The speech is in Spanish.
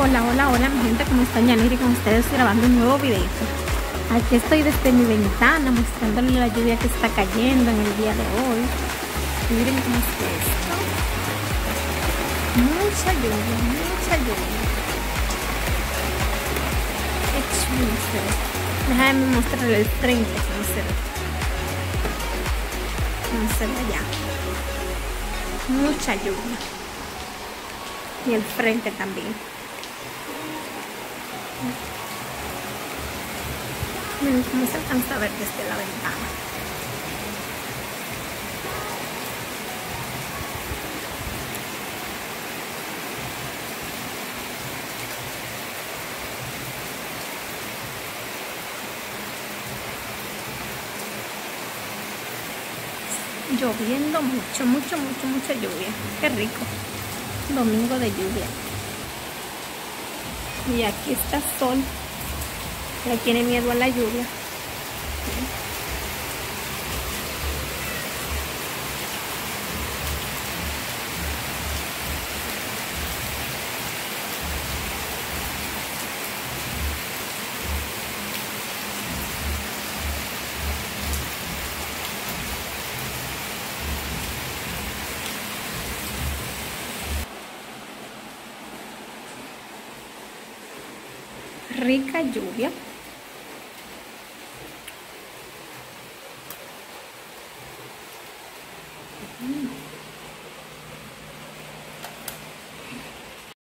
Hola, hola, hola mi gente, ¿cómo están? Ya con ustedes grabando un nuevo video. Aquí estoy desde mi ventana mostrándole la lluvia que está cayendo en el día de hoy. Miren cómo esto. Mucha lluvia, mucha lluvia. Qué. Déjame mostrarle el frente cómo se ve. Cómo se allá. Mucha lluvia. Y el frente también. Miren cómo se alcanza a ver desde la ventana. Lloviendo mucho, mucho, mucho, mucha lluvia. Qué rico. Domingo de lluvia. Y aquí está sol. Le tiene miedo a la lluvia. rica lluvia 嗯。